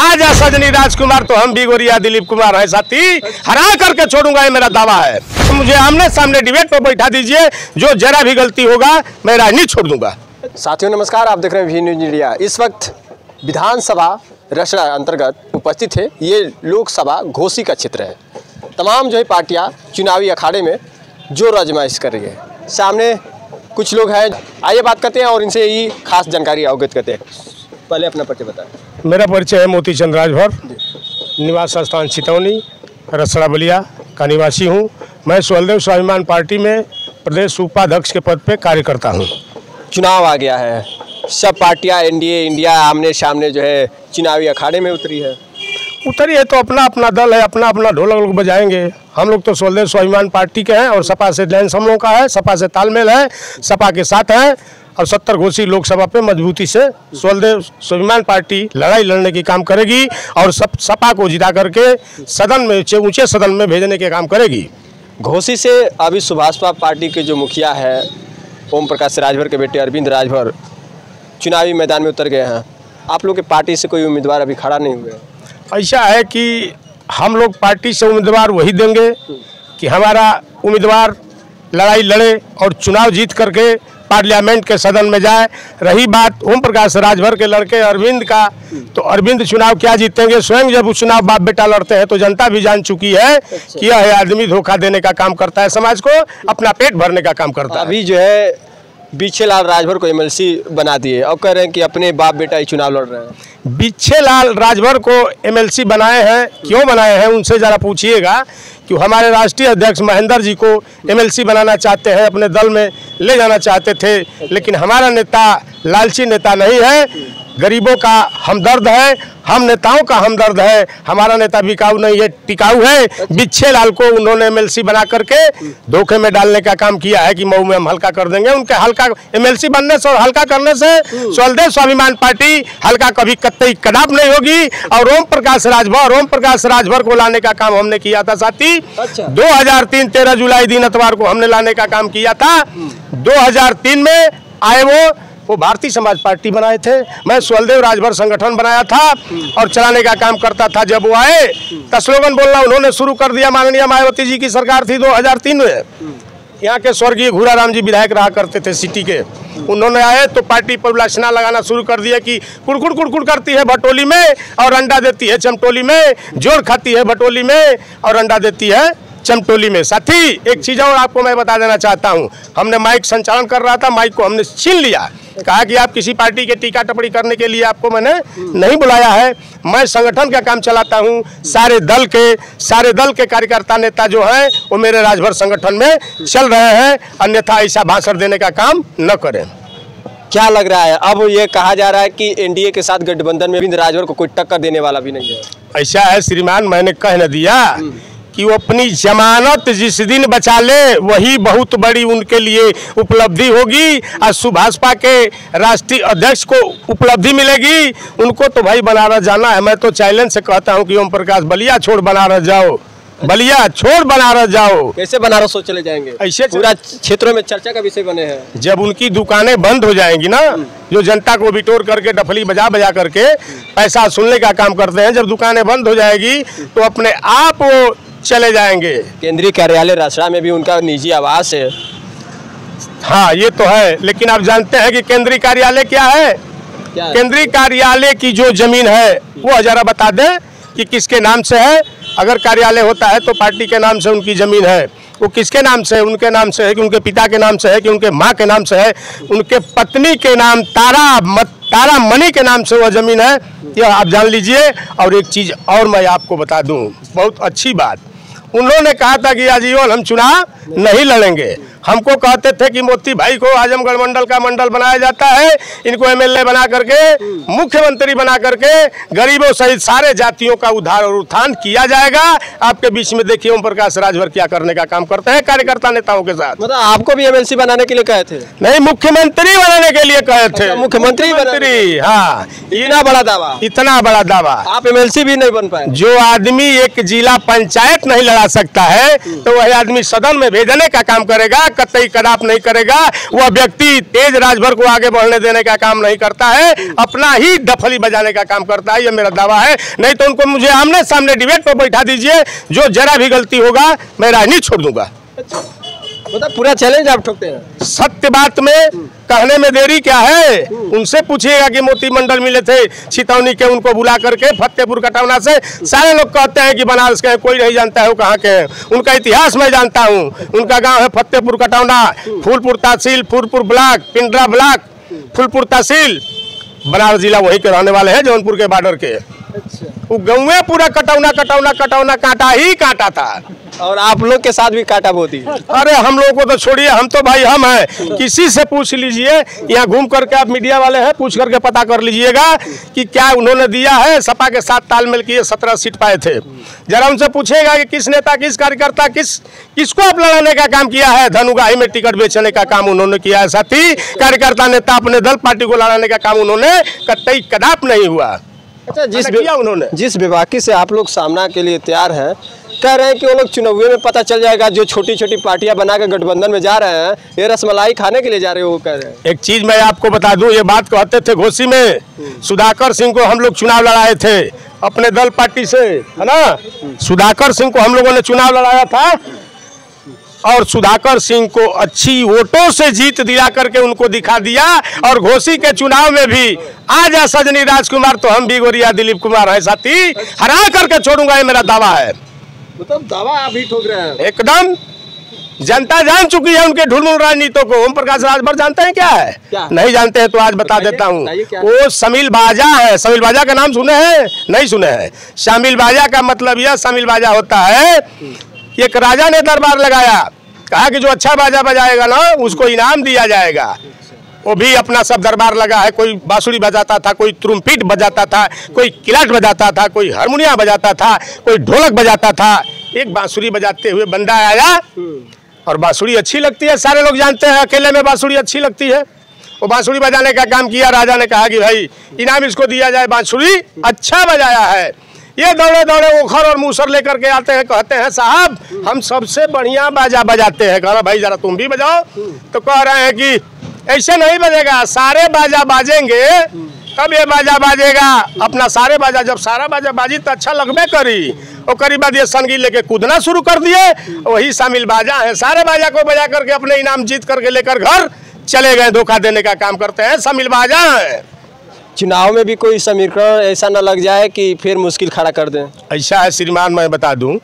आजा सजनी राजकुमार तो हम भी गोरिया दिलीप कुमार है, साथी। हरा करके छोड़ूँगा ये मेरा दावा है। मुझे आमने सामने डिबेट पर बैठा दीजिए, जो जरा भी गलती होगा मैं राजनीति छोड़ दूँगा। साथियों, नमस्कार, आप देख रहे हैं वी न्यूज़ मीडिया इस वक्त विधानसभा रसड़ा अंतर्गत उपस्थित है। ये लोकसभा घोसी का क्षेत्र है। तमाम जो है पार्टियाँ चुनावी अखाड़े में ज़ोर आजमाइश कर रही है। सामने कुछ लोग हैं। आइए बात करते हैं और इनसे ही खास जानकारी अवगत करते हैं। पहले अपना परिचय बताएँ। मेरा परिचय है मोती चंद राजभर निवास स्थान चितौनी रसड़ा बलिया का निवासी हूँ। मैं स्वलदेव स्वाभिमान पार्टी में प्रदेश उपाध्यक्ष के पद पे कार्य करता हूँ। चुनाव आ गया है। सब पार्टियाँ एनडीए इंडिया आमने सामने जो है चुनावी अखाड़े में उतरी है। उतरी है तो अपना अपना दल है अपना अपना ढोलक लोग बजाएँगे। हम लोग तो स्वदेश स्वाभिमान पार्टी के हैं और सपा से लाइन्स हम लोग का है सपा से तालमेल है सपा के साथ है। और सत्तर घोषी लोकसभा पे मजबूती से स्वदेव स्वाभिमान पार्टी लड़ाई लड़ने की काम करेगी और सब सपा को जिता करके सदन में ऊंचे- ऊँचे सदन में भेजने के काम करेगी। घोसी से अभी सुभाषपा पार्टी के जो मुखिया है ओम प्रकाश राजभर के बेटे अरविंद राजभर चुनावी मैदान में उतर गए हैं। आप लोग के पार्टी से कोई उम्मीदवार अभी खड़ा नहीं हुए? ऐसा है कि हम लोग पार्टी से उम्मीदवार वही देंगे कि हमारा उम्मीदवार लड़ाई लड़े और चुनाव जीत करके पार्लियामेंट के सदन में जाए। रही बात ओम प्रकाश राजभर के लड़के अरविंद का तो अरविंद चुनाव क्या जीतेंगे? स्वयं जब उस चुनाव बाप बेटा लड़ते हैं तो जनता भी जान चुकी है कि यह आदमी धोखा देने का काम करता है समाज को अपना पेट भरने का काम करता है। अभी जो है बीछे लाल राजभर को एमएलसी बना दिए। और कह रहे हैं कि अपने बाप बेटा ही चुनाव लड़ रहे हैं। बिच्छे लाल राजभर को एमएलसी बनाए हैं, क्यों बनाए हैं, उनसे ज़रा पूछिएगा कि हमारे राष्ट्रीय अध्यक्ष महेंद्र जी को एमएलसी बनाना चाहते हैं, अपने दल में ले जाना चाहते थे, लेकिन हमारा नेता, लालची नेता नहीं है। गरीबों का हमदर्द है हम नेताओं का हमदर्द है हमारा नेता बिकाऊ नहीं है टिकाऊ है। बिच्छे लाल को उन्होंने एमएलसी बना करके धोखे में डालने का काम किया है कि मऊ में हम हल्का कर देंगे। उनके हल्का एमएलसी बनने से और हल्का करने से स्वदेश स्वाभिमान पार्टी हल्का कभी कतई कदाप नहीं होगी। और ओम प्रकाश राजभर ओम प्रकाश राजभर को लाने का काम हमने किया था साथी। अच्छा। 2003 13 जुलाई दिन अतवार को हमने लाने का काम किया था। 2003 में आए वो वो भारतीय समाज पार्टी बनाए थे। मैं स्वलदेव राजभर संगठन बनाया था और चलाने का काम करता था जब वो आए तो स्लोगन बोलना उन्होंने शुरू कर दिया माननीय मायावती जी की सरकार थी 2003 में। यहाँ के स्वर्गीय घूराराम जी विधायक रहा करते थे सिटी के। उन्होंने आए तो पार्टी पर उलासना लगाना शुरू कर दिया कि कुड़कुड़ कुड़कुड़ करती है भटोली में और अंडा देती है चमटोली में, ज़ोर खाती है भटोली में और अंडा देती है चमटोली में। साथी, एक चीज़ और आपको मैं बता देना चाहता हूँ। हमने माइक संचालन कर रहा था, माइक को हमने छीन लिया। कहा कि आप किसी पार्टी के टीका टिप्पणी करने के लिए आपको मैंने नहीं बुलाया है। मैं संगठन का काम चलाता हूँ। सारे दल के सारे दल के कार्यकर्ता नेता जो हैं वो मेरे राजभर संगठन में चल रहे हैं। अन्यथा ऐसा भाषण देने का काम न करें। क्या लग रहा है? अब ये कहा जा रहा है कि एनडीए के साथ गठबंधन में अरविंद राजभर को कोई टक्कर देने वाला भी नहीं है। ऐसा है श्रीमान मैंने कह न दिया। कि वो अपनी जमानत जिस दिन बचा ले वही बहुत बड़ी उनके लिए उपलब्धि होगी। और सुभाषपा के राष्ट्रीय अध्यक्ष को उपलब्धि मिलेगी। उनको तो भाई बनारस जाना है। मैं तो चैलेंज से कहता हूँ कि ओम प्रकाश बलिया छोड़ बनारस जाओ। बलिया छोड़ बनारस जाओ। कैसे बनारस सोच चले जाएँगे? ऐसे पूरा क्षेत्रों में चर्चा का विषय बने हैं। जब उनकी दुकानें बंद हो जाएँगी ना जो जनता को बिटोर करके डफली बजा बजा करके पैसा सुनने का काम करते हैं जब दुकानें बंद हो जाएगी तो अपने आप वो चले जाएँगे। केंद्रीय कार्यालय रासड़ा में भी उनका निजी आवास है। हाँ ये तो है लेकिन आप जानते हैं कि केंद्रीय कार्यालय क्या है? केंद्रीय कार्यालय की जो ज़मीन है वो जरा बता दें कि किसके नाम से है। अगर कार्यालय होता है तो पार्टी के नाम से उनकी ज़मीन है। वो किसके नाम से है? उनके नाम से है कि उनके पिता के नाम से है कि उनके माँ के नाम से है? उनके पत्नी के नाम तारा मत तारा मणि के नाम से वह ज़मीन है। यह आप जान लीजिए। और एक चीज़ और मैं आपको बता दूँ बहुत अच्छी बात। उन्होंने कहा था कि आजीवन हम चुनाव नहीं लड़ेंगे। हमको कहते थे कि मोती भाई को आजमगढ़ मंडल का मंडल बनाया जाता है। इनको एमएलए बना करके मुख्यमंत्री बना करके गरीबों सहित सारे जातियों का उद्धार और उत्थान किया जाएगा। आपके बीच में देखिए ओम प्रकाश राजभर क्या करने का काम करते हैं कार्यकर्ता नेताओं के साथ। मतलब आपको भी एमएलसी बनाने के लिए कहे थे? नहीं मुख्यमंत्री बनाने के लिए कहे थे। अच्छा, मुख्यमंत्री मंत्री हाँ। इतना बड़ा दावा? इतना बड़ा दावा। आप एमएलसी भी नहीं बन पाए। जो आदमी एक जिला पंचायत नहीं लड़ा लड़ा सकता है तो वह आदमी सदन में भेजने का काम करेगा, कतई कदाप नहीं करेगा। वह व्यक्ति तेज राजभर को आगे बढ़ने देने का काम नहीं करता है, अपना ही दफली बजाने का काम करता है यह मेरा दावा है। नहीं तो उनको मुझे आमने सामने डिबेट पर बैठा दीजिए, जो जरा भी गलती होगा, मैं राजनीति छोड़ दूँगा। मतलब पूरा चैलेंज आप ठोकते हैं। सत्य बात में कहने में देरी क्या है? उनसे पूछिएगा कि मोती मंडल मिले थे छितौनी के उनको बुला करके फतेहपुर कटौना से। सारे लोग कहते हैं कि बनारस के हैं कोई नहीं जानता है वो कहाँ के हैं। उनका इतिहास मैं जानता हूँ। उनका गाँव है Fatehpur Katauna. Phulpur tehsil Phulpur block Pindra block Phulpur tehsil. Banaras जिला वहीं के रहने वाले हैं जौनपुर के बॉर्डर के। वो गाँव पूरा कटौना कटौना कटौना कांटा ही कांटा था। और आप लोग के साथ भी काटा बोती अरे, हम लोगों को तो छोड़िए, हम तो भाई, हम हैं। किसी से पूछ लीजिए, यहाँ घूम करके आप मीडिया वाले हैं, पूछ करके पता कर लीजिएगा कि क्या उन्होंने दिया है, सपा के साथ तालमेल किए, सत्रह सीट पाए थे। जरा उनसे पूछेगा कि किस नेता, किस कार्यकर्ता, किस, किसको आप लड़ाने का काम किया है? धनुगाही में टिकट बेचने का काम उन्होंने किया है, साथ। ही कार्यकर्ता नेता अपने दल, पार्टी को लड़ाने का काम उन्होंने कतई कदाप नहीं हुआ। अच्छा जिस किया उन्होंने। जिस बेबाकी से आप लोग सामना के लिए तैयार हैं कह रहे हैं कि वो लोग चुनावी में पता चल जाएगा जो छोटी छोटी पार्टियाँ बना के गठबंधन में जा रहे हैं ये रसमलाई खाने के लिए जा रहे हो कह रहे हैं। एक चीज़ मैं आपको बता दूँ ये बात कहते थे घोसी में सुधाकर सिंह को हम लोग चुनाव लड़ाए थे अपने दल पार्टी से है ना? सुधाकर सिंह को हम लोगों ने चुनाव लड़ाया था और सुधाकर सिंह को अच्छी वोटों से जीत दिला करके उनको दिखा दिया और घोसी के चुनाव में भी आ जा सजनी राजकुमार तो हम भी गोरिया दिलीप कुमार है साथी। हरा करके छोड़ूँगा ये मेरा दावा है। मतलब दावा आप ही ठोक रहे हैं। एकदम। जनता जान चुकी है उनके ढुलमुल राजनीतियों को। ओम प्रकाश राजभर जानते हैं क्या? है क्या? नहीं जानते हैं तो आज बता देता हूँ। वो समील बाजा है। समील बाजा का नाम सुने हैं? नहीं सुने हैं। शामिल बाजा का मतलब यह शामिल बाजा होता है एक राजा ने दरबार लगाया। कहा कि जो अच्छा बाजा बजाएगा ना, उसको इनाम दिया जाएगा। वो भी अपना सब दरबार लगा है। कोई बांसुरी बजाता था, कोई त्रुम्पीट बजाता था, कोई किलाट बजाता था, कोई हारमोनिया बजाता था, कोई ढोलक बजाता था। एक बांसुरी बजाते हुए बंदा आया और बांसुरी अच्छी लगती है। सारे लोग जानते हैं, अकेले में बांसुरी अच्छी लगती है। वो बांसुरी बजाने का काम किया। राजा ने कहा कि भाई, इनाम इसको दिया जाए। बांसुरी अच्छा बजाया है। ये दौड़े दौड़े ओखर और मूसर लेकर के आते हैं, कहते हैं, साहब, हम सबसे बढ़िया बाजा बजाते हैं। कहा भाई, जरा तुम भी बजाओ। तो कह रहे हैं कि, ऐसे नहीं बजेगा, सारे बाजा बाजेंगे, तब ये बाजा बाजेगा। अपना सारे बाजा, जब सारा बाजा बाजी तो अच्छा लगबे करी। और करीब ये संगी लेके कूदना शुरू कर दिए। वही शामिल बाजा है, सारे बाजा को बजा करके अपने इनाम जीत करके लेकर घर चले गए, धोखा देने का काम करते हैं, शामिल बाजा है। चुनाव में भी कोई समीकरण ऐसा न लग जाए कि फिर मुश्किल खड़ा कर दें। ऐसा है श्रीमान मैं बता दूँ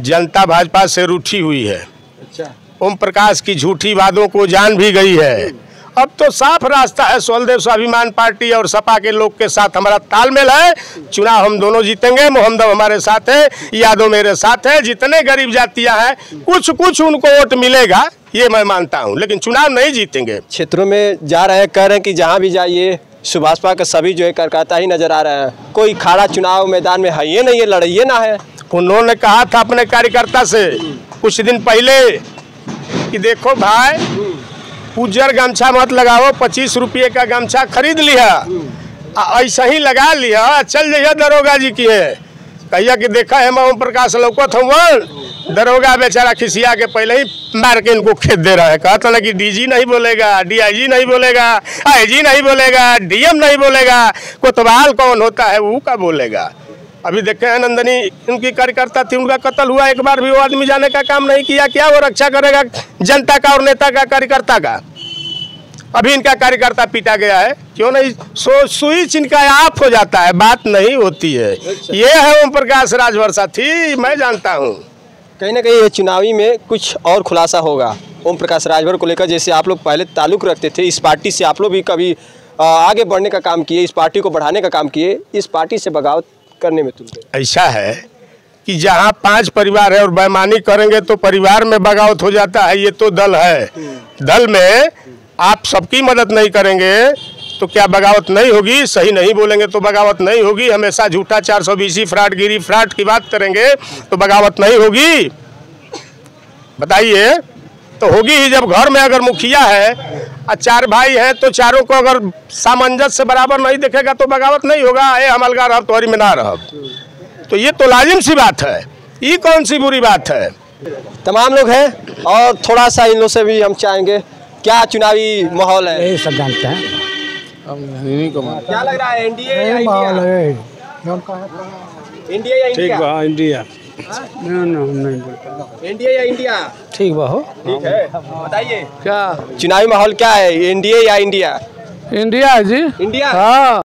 जनता भाजपा से रूठी हुई है। अच्छा। ओम प्रकाश की झूठी वादों को जान भी गई है। अब तो साफ़ रास्ता है सोलदेव स्वाभिमान पार्टी और सपा के लोग के साथ हमारा तालमेल है। चुनाव हम दोनों जीतेंगे मोहम्मद हमारे साथ है यादव मेरे साथ है जितने गरीब जातियाँ हैं कुछ कुछ उनको वोट मिलेगा ये मैं मानता हूँ लेकिन चुनाव नहीं जीतेंगे। क्षेत्रों में जा रहे हैं कह रहे हैं कि जहाँ भी जाइए सुभाषपा के सभी जो है करकाता ही नज़र आ रहे हैं। कोई खाड़ा चुनाव मैदान में है ये नहीं है लड़ाइए ना है। उन्होंने कहा था अपने कार्यकर्ता से कुछ दिन पहले कि देखो भाई उज्जर गमछा मत लगाओ, पच्चीस रुपये का गमछा खरीद लिया। ऐसा ही लगा लिया। चल जाइए दरोगा जी की है। कहिया कि देखा है, मैं ओम प्रकाश लौकत हूँ दरोगा बेचारा खिसिया के पहले ही मार के इनको खेत दे रहा है। कहता ना कि डीजी नहीं बोलेगा डीआईजी नहीं बोलेगा आईजी नहीं बोलेगा डीएम नहीं बोलेगा कोतवाल कौन होता है वो का बोलेगा? अभी देखे हैं नंदनी उनकी कार्यकर्ता थी उनका कत्ल हुआ एक बार भी वो आदमी जाने का काम नहीं किया क्या वो रक्षा करेगा जनता का और नेता का कार्यकर्ता का? अभी इनका कार्यकर्ता पीटा गया है क्यों नहीं? सो स्विच इनका ऑफ़ हो जाता है बात नहीं होती है। ये है ओम प्रकाश राजभर साथी मैं जानता हूँ। कहीं ना कहीं ये चुनावी में कुछ और खुलासा होगा। ओम प्रकाश राजभर को लेकर जैसे आप लोग पहले ताल्लुक रखते थे इस पार्टी से आप लोग भी कभी आगे बढ़ने का काम किए इस पार्टी को बढ़ाने का काम किए इस पार्टी से बगावत करने में तुम ऐसा है कि जहाँ पाँच परिवार है और बेमानी करेंगे तो परिवार में बगावत हो जाता है ये तो दल है। दल में आप सबकी मदद नहीं करेंगे तो क्या बगावत नहीं होगी? सही नहीं बोलेंगे तो बगावत नहीं होगी। हमेशा झूठा चार सौ बीसी फ्राड गिरी फ्राड की बात करेंगे तो बगावत नहीं होगी। बताइए तो होगी ही जब घर में अगर मुखिया है और चार भाई हैं तो चारों को अगर सामंजस्य बराबर नहीं देखेगा तो बगावत नहीं होगा। ए हम अलगा रह तोहरी में ना रह तो ये तो लाजिम सी बात है। ये कौन सी बुरी बात है? तमाम लोग हैं और थोड़ा सा इन लोग से भी हम चाहेंगे क्या चुनावी माहौल है? यही सब जानते हैं। क्या लग रहा है एनडीए या माहौल इंडिया है? इंडिया या इंडिया इंडिया नहीं बोलता। इंडिया या इंडिया ठीक बा हो। ठीक है बताइए। क्या? चुनावी माहौल क्या है एनडीए या इंडिया इंडिया जी। इंडिया हाँ।